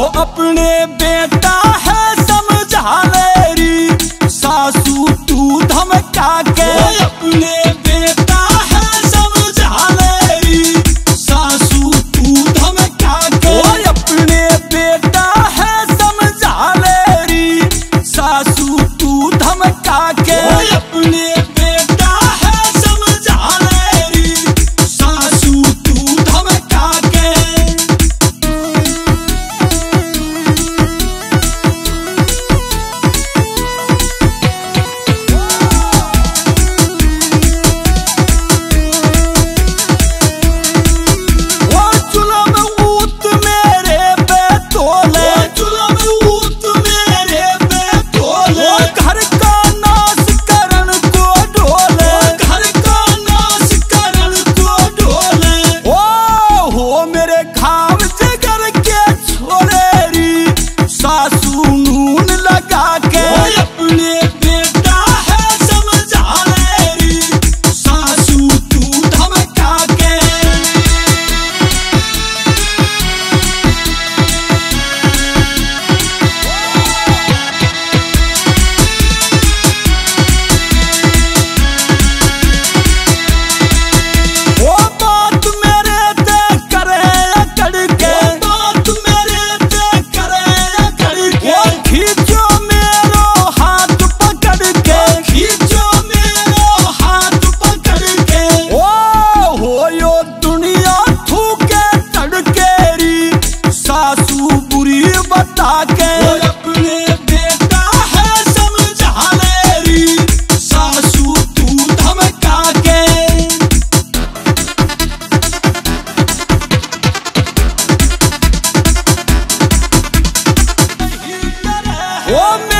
वो अपने बेटा है समझा मेरी। सासू तू धमका के अपने मेरे खा Oh,